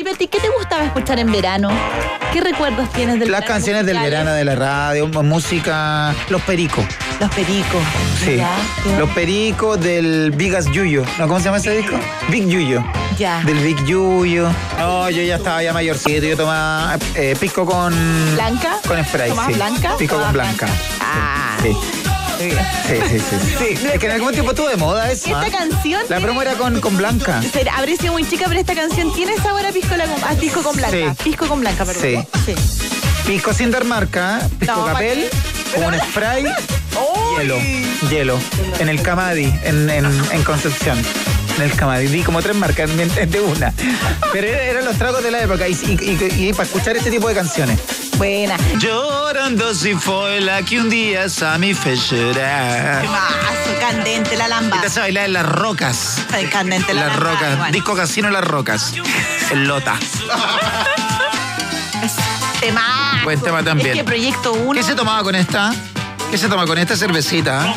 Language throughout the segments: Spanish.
Felipe, ¿a ti qué te gustaba escuchar en verano? ¿Qué recuerdos tienes del Las verano canciones del musicales? verano de la radio, música. Los pericos. Los pericos. Sí. Ya, Los pericos del Bigas Yuyo. ¿No? ¿Cómo se llama ese disco? Big Yuyo. Ya. Del Big Yuyo. No, yo ya estaba ya mayorcito. Yo tomaba eh, pisco con. ¿Blanca? Con spray. ¿Tomabas sí. blanca? Pisco con Tomabas blanca. Ah. Sí. Sí, sí, sí. sí. Es que en algún tiempo estuvo de moda eso. Esta canción. La promo era con, con blanca. Habré sido muy chica, pero esta canción tiene sabor a pisco, la con, a pisco con blanca. Sí. Pisco con blanca, perdón. Sí. Pisco sin dar marca, pisco No, capel, con un spray, hielo, hielo, en el Camadi, en, en, en Concepción. En el Camadi, di como tres marcas de una. Pero era- eran los tragos de la época y, y- y- y para escuchar este tipo de canciones. Buena. Llorando si fue la que un día a mi fe llorar. Candente la Y lamba. te hace bailar en las rocas. Candente la Las lamba. rocas. igual. Disco Casino Las Rocas. El Lota. Temazo. Buen tema también. Es que Proyecto 1. ¿Qué se tomaba con esta? ¿Qué se toma con esta cervecita?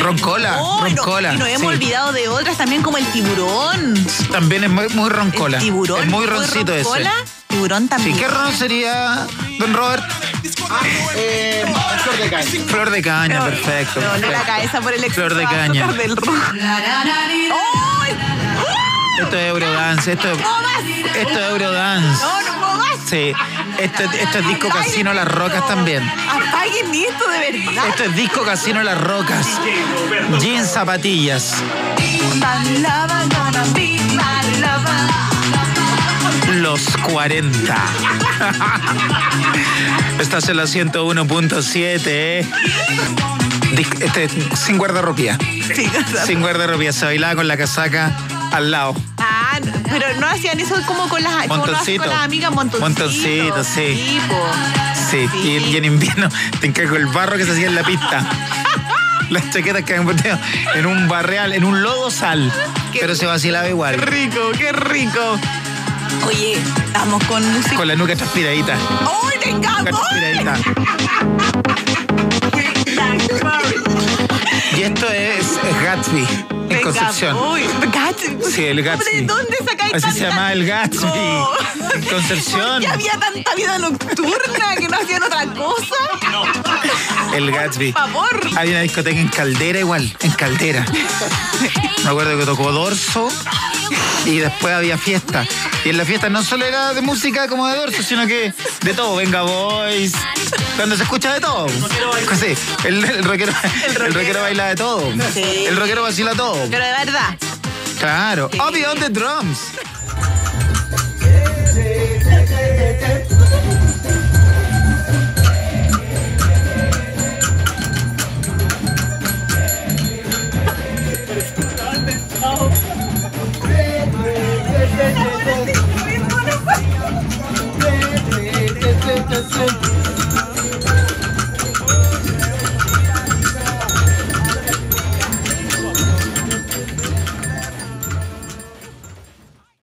Roncola. Oh, y no- roncola. y nos hemos sí. olvidado de otras también como el tiburón. También es muy, muy roncola. El tiburón. Es muy roncito ese. Tiburón Sí, también. ¿qué ron sería, don Robert? Eh, flor de caña. Flor de caña, perfecto. Me dolió la cabeza por el Flor de caña. del. ¡Ay! Esto es Eurodance, esto, esto es Eurodance. No, no puedo más. Sí, esto, esto es disco casino Las Rocas también. Apaguen esto de verdad. Esto es disco casino Las Rocas. Jeans zapatillas. Los 40. Estás en la 101.7, ¿eh? Este, sin guardarropía. Sin guardarropía. Se bailaba con la casaca al lado. Ah, pero no hacían eso como con las, como lo hacen Montoncito. con las amigas montoncito. Montoncito, sí. Sí, po. Sí, Sí. Y, y en invierno te encargo el barro que se hacía en la pista. Las chaquetas que habían puesto en un barreal, en un lodo sal. Qué Pero se vacilaba Qué igual. rico, qué rico. Oye, estamos con música. Con la nuca transpiradita. ¡Ay, me Nuca encantó! transpiradita. Y esto es, Gatsby, en Concepción. Uy, Gatsby. Sí, el Gatsby. ¿De dónde sacáis Así se tanta- llama el Gatsby. No. En Concepción. ¿Por qué había tanta vida nocturna que no hacían otra cosa? El Gatsby. Por favor. Había una discoteca en Caldera igual, en Caldera. Me acuerdo que tocó Dorso y después había fiesta. Y en la fiesta no solo era de música como de dorso, sino que de todo. Venga, boys. Cuando se escucha de todo. Sí, el, el, rockero, el, rockero. baila de todo. El rockero vacila todo. Pero de verdad. Claro. Sí. Obi on the drums.